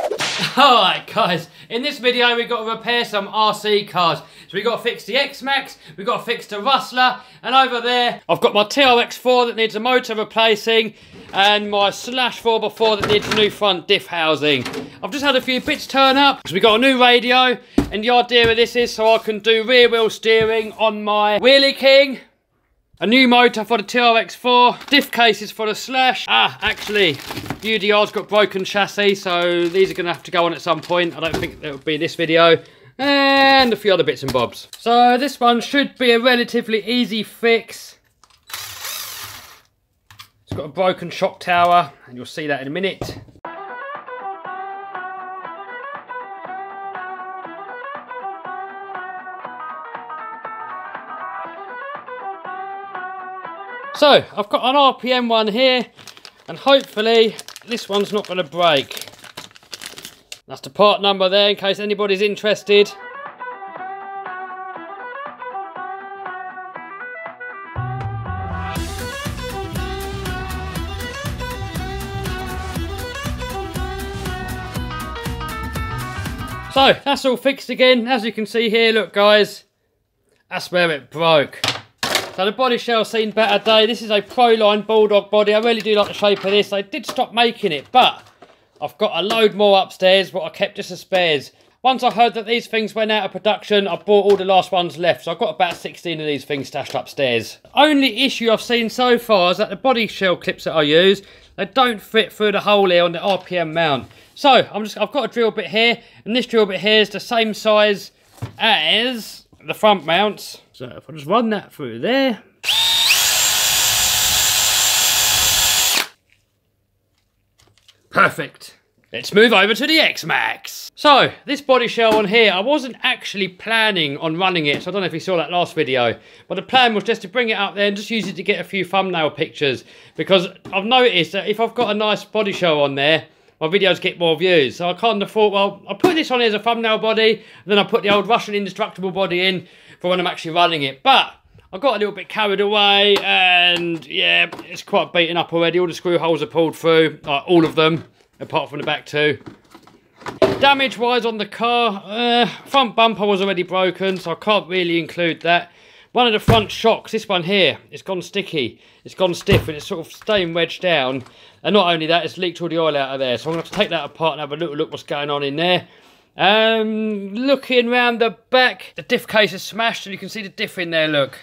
Alright guys, in this video we've got to repair some RC cars. So we've got to fix the X-Maxx, we've got to fix the Rustler, and over there I've got my TRX4 that needs a motor replacing, and my Slash 4x4 that needs a new front diff housing. I've just had a few bits turn up, because we've got a new radio, and the idea of this is so I can do rear wheel steering on my Wheelie King. A new motor for the TRX4, diff cases for the Slash. Ah, actually, UDR's got broken chassis, so these are going to have to go on at some point. I don't think it'll be this video. And a few other bits and bobs. So this one should be a relatively easy fix. It's got a broken shock tower, and you'll see that in a minute. So, I've got an RPM one here, and hopefully this one's not going to break. That's the part number there in case anybody's interested. So, that's all fixed again. As you can see here, look guys, that's where it broke. So the body shell's seen better day. This is a Proline Bulldog body. I really do like the shape of this. I did stop making it, but I've got a load more upstairs, what I kept just as spares. Once I heard that these things went out of production, I bought all the last ones left. So I've got about 16 of these things stashed upstairs. Only issue I've seen so far is that the body shell clips that I use, they don't fit through the hole here on the RPM mount. So I'm just, I've got a drill bit here, and this drill bit here is the same size as the front mounts. So if I just run that through there. Perfect. Let's move over to the X-Maxx. So, this body shell on here, I wasn't actually planning on running it, so I don't know if you saw that last video, but the plan was just to bring it up there and just use it to get a few thumbnail pictures, because I've noticed that if I've got a nice body shell on there, my videos get more views. So I kind of thought, well, I'll put this on as a thumbnail body, then I put the old Russian indestructible body in for when I'm actually running it. But I got a little bit carried away, and yeah, it's quite beaten up already. All the screw holes are pulled through, all of them, apart from the back two. Damage-wise on the car, uh, front bumper was already broken, so I can't really include that. One of the front shocks, this one here, it's gone sticky. It's gone stiff and it's sort of staying wedged down. And not only that, it's leaked all the oil out of there. So I'm going to have to take that apart and have a little look what's going on in there. Um, looking round the back, the diff case is smashed and you can see the diff in there, look.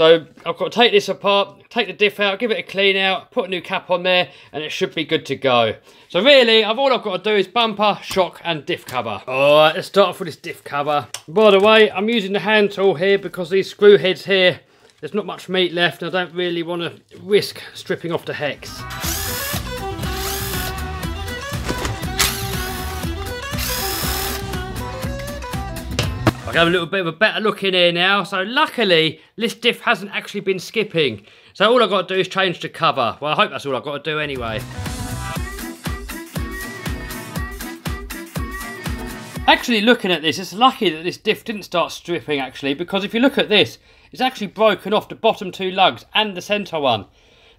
So I've got to take this apart, take the diff out, give it a clean out, put a new cap on there, and it should be good to go. So really, I've, all I've got to do is bumper, shock, and diff cover. All right, let's start off with this diff cover. By the way, I'm using the hand tool here because these screw heads here, there's not much meat left, and I don't really want to risk stripping off the hex. I have a little bit of a better look in here now. So luckily, this diff hasn't actually been skipping. So all I've got to do is change the cover. Well, I hope that's all I've got to do anyway. Actually, looking at this, it's lucky that this diff didn't start stripping, actually, because if you look at this, it's actually broken off the bottom two lugs and the centre one.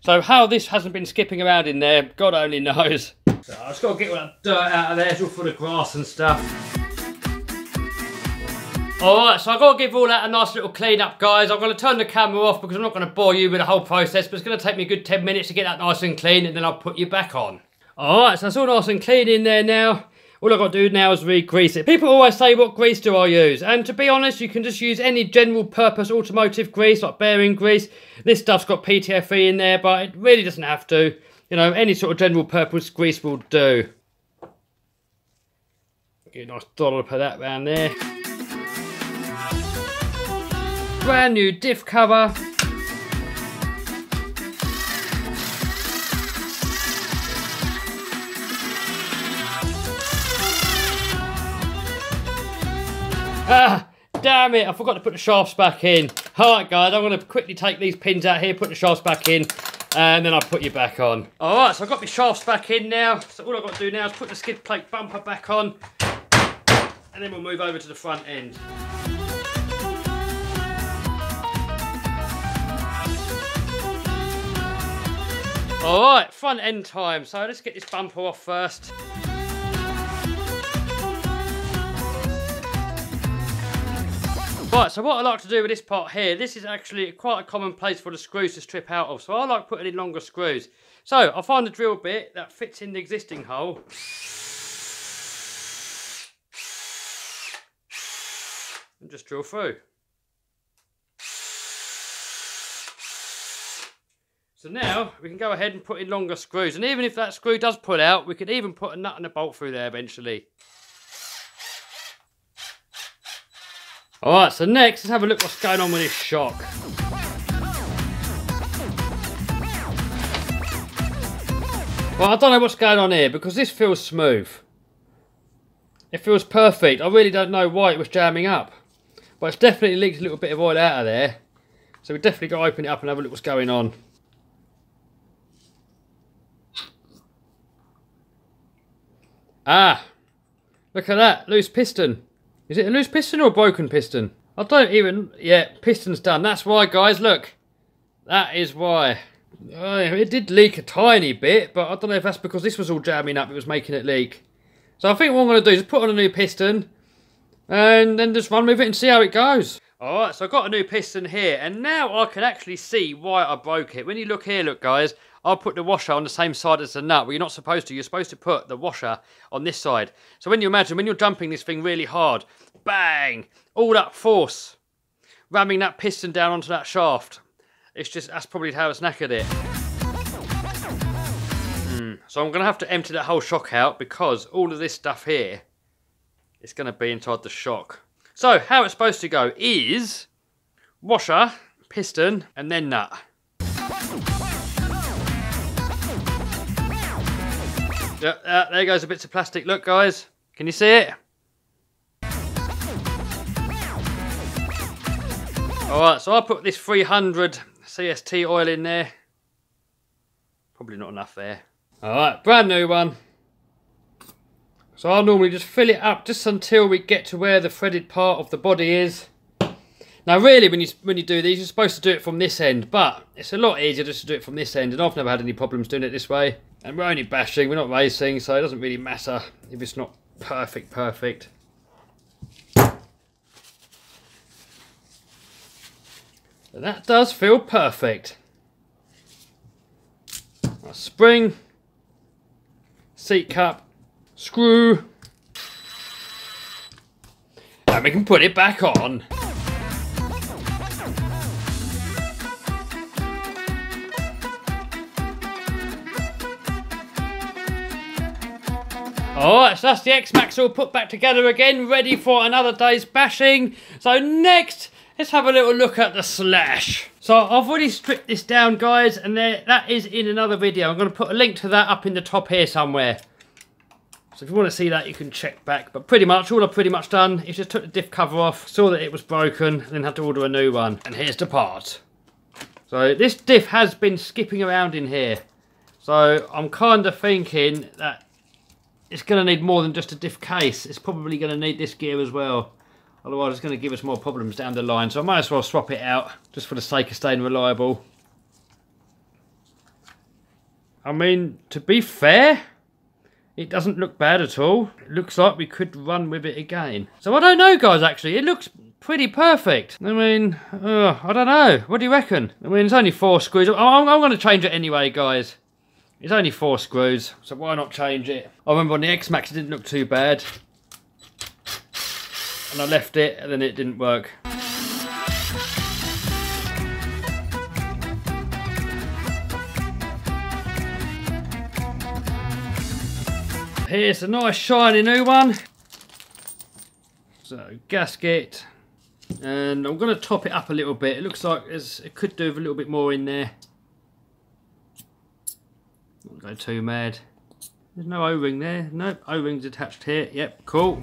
So how this hasn't been skipping around in there, God only knows. So I've just got to get all that dirt out of there, it's all full of grass and stuff. Alright, so I've got to give all that a nice little clean up, guys. I'm going to turn the camera off because I'm not going to bore you with the whole process, but it's going to take me a good 10 minutes to get that nice and clean, and then I'll put you back on. Alright, so it's all nice and clean in there now. All I've got to do now is re-grease it. People always say, what grease do I use? And to be honest, you can just use any general purpose automotive grease, like bearing grease. This stuff's got PTFE in there, but it really doesn't have to. You know, any sort of general purpose grease will do. Get a nice dollop of that round there brand new diff cover. Ah, damn it, I forgot to put the shafts back in. Alright guys, I'm going to quickly take these pins out here, put the shafts back in, and then I'll put you back on. Alright, so I've got my shafts back in now. So all I've got to do now is put the skid plate bumper back on, and then we'll move over to the front end. Alright, front end time. So let's get this bumper off first. Right, so what I like to do with this part here, this is actually quite a common place for the screws to strip out of. So I like putting in longer screws. So I find the drill bit that fits in the existing hole. And just drill through. So now we can go ahead and put in longer screws. And even if that screw does pull out, we could even put a nut and a bolt through there eventually. Alright, so next, let's have a look what's going on with this shock. Well, I don't know what's going on here because this feels smooth. It feels perfect. I really don't know why it was jamming up. But it's definitely leaked a little bit of oil out of there. So we definitely got to open it up and have a look what's going on. Ah, look at that, loose piston. Is it a loose piston or a broken piston? I don't even... Yeah, piston's done. That's why, guys. Look. That is why. Uh, it did leak a tiny bit, but I don't know if that's because this was all jamming up. It was making it leak. So I think what I'm going to do is put on a new piston and then just run with it and see how it goes. Alright, so I've got a new piston here, and now I can actually see why I broke it. When you look here, look guys, I'll put the washer on the same side as the nut. Well, you're not supposed to. You're supposed to put the washer on this side. So when you imagine, when you're dumping this thing really hard, bang, all that force, ramming that piston down onto that shaft. It's just, that's probably how it's knackered it. Mm. So I'm going to have to empty that whole shock out because all of this stuff here is going to be inside the shock. So how it's supposed to go is washer, piston, and then nut. Yeah, uh, there goes a bits of plastic. Look, guys. Can you see it? Alright, so I put this 300 CST oil in there. Probably not enough there. Alright, brand new one. So I'll normally just fill it up just until we get to where the threaded part of the body is. Now really when you when you do these you're supposed to do it from this end but it's a lot easier just to do it from this end and I've never had any problems doing it this way. And we're only bashing, we're not racing so it doesn't really matter if it's not perfect perfect. And that does feel perfect. A spring, seat cup, screw, and we can put it back on. Alright, so that's the X-Maxx all put back together again, ready for another day's bashing. So next, let's have a little look at the slash. So I've already stripped this down, guys, and there, that is in another video. I'm going to put a link to that up in the top here somewhere. So if you want to see that, you can check back. But pretty much, all I've pretty much done is just took the diff cover off, saw that it was broken, then had to order a new one. And here's the part. So this diff has been skipping around in here. So I'm kind of thinking that it's going to need more than just a diff case. It's probably going to need this gear as well. Otherwise, it's going to give us more problems down the line. So I might as well swap it out, just for the sake of staying reliable. I mean, to be fair, it doesn't look bad at all. It looks like we could run with it again. So I don't know, guys, actually. It looks pretty perfect. I mean, uh, I don't know. What do you reckon? I mean, it's only four screws. I'm, I'm going to change it anyway, guys. It's only four screws, so why not change it? I remember on the X-Maxx it didn't look too bad. And I left it, and then it didn't work. Here's a nice shiny new one. So, gasket. And I'm going to top it up a little bit. It looks like it could do with a little bit more in there. Not go too mad. There's no O-ring there. Nope, O-ring's attached here. Yep, cool.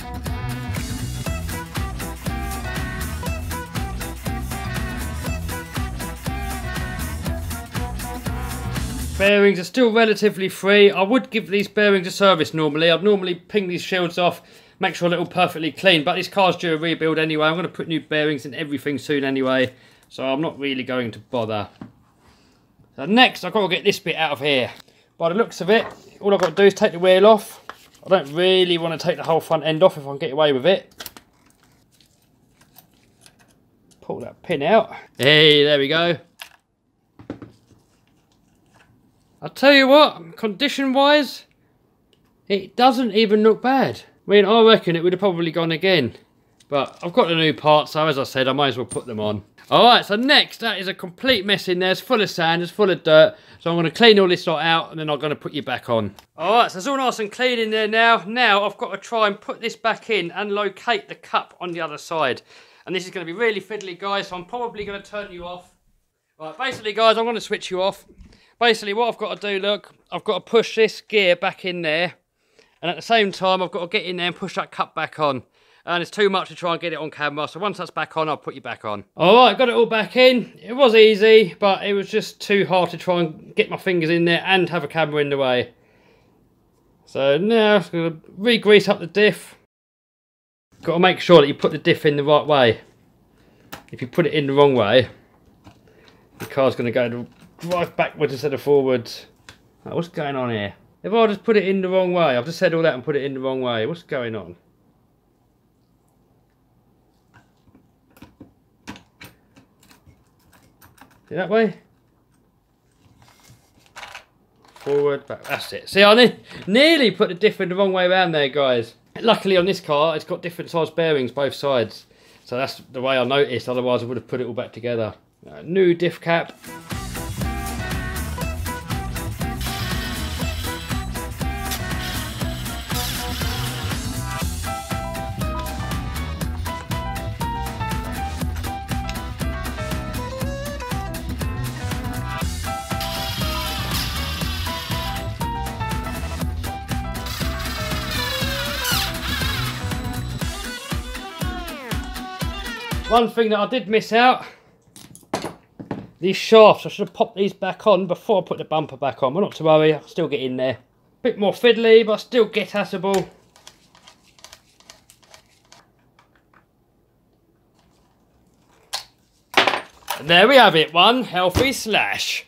Bearings are still relatively free. I would give these bearings a service normally. I'd normally ping these shields off, make sure they're all perfectly clean. But this car's due a rebuild anyway. I'm going to put new bearings in everything soon anyway. So I'm not really going to bother. So next, I've got to get this bit out of here. By the looks of it, all I've got to do is take the wheel off. I don't really want to take the whole front end off if I can get away with it. Pull that pin out. Hey, there we go. I'll tell you what, condition-wise, it doesn't even look bad. I mean, I reckon it would have probably gone again. But I've got the new parts, so as I said, I might as well put them on. Alright, so next, that is a complete mess in there. It's full of sand, it's full of dirt. So I'm going to clean all this lot out, and then I'm going to put you back on. Alright, so it's all nice and clean in there now. Now, I've got to try and put this back in and locate the cup on the other side. And this is going to be really fiddly, guys, so I'm probably going to turn you off. Right, basically, guys, I'm going to switch you off. Basically, what I've got to do, look, I've got to push this gear back in there. And at the same time, I've got to get in there and push that cup back on. And it's too much to try and get it on camera. So once that's back on, I'll put you back on. All right, got it all back in. It was easy, but it was just too hard to try and get my fingers in there and have a camera in the way. So now I'm going to re-grease up the diff. Got to make sure that you put the diff in the right way. If you put it in the wrong way, the car's going to go drive backwards instead of forwards. What's going on here? If I just put it in the wrong way, I've just said all that and put it in the wrong way. What's going on? That way? Forward, back. That's it. See, I ne nearly put the diff in the wrong way around there, guys. Luckily on this car, it's got different size bearings both sides. So that's the way I noticed, otherwise I would have put it all back together. Uh, new diff cap. One thing that I did miss out, these shafts, I should have popped these back on before I put the bumper back on. But not to worry, I'll still get in there. Bit more fiddly, but still get-attable. And there we have it, one healthy slash.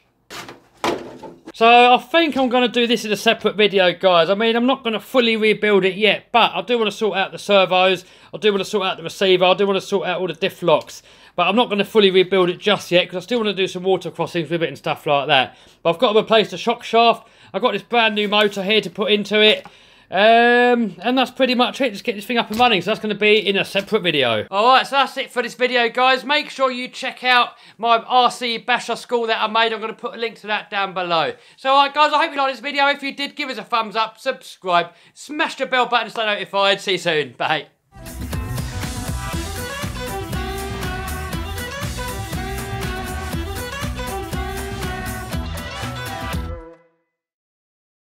So I think I'm going to do this in a separate video, guys. I mean, I'm not going to fully rebuild it yet, but I do want to sort out the servos. I do want to sort out the receiver. I do want to sort out all the diff locks. But I'm not going to fully rebuild it just yet because I still want to do some water crossings with it and stuff like that. But I've got to replace the shock shaft. I've got this brand new motor here to put into it. Um, and that's pretty much it. Just get this thing up and running. So that's going to be in a separate video. Alright, so that's it for this video, guys. Make sure you check out my RC Basher school that I made. I'm going to put a link to that down below. So, alright, guys, I hope you liked this video. If you did, give us a thumbs up, subscribe, smash the bell button to stay notified. See you soon. Bye.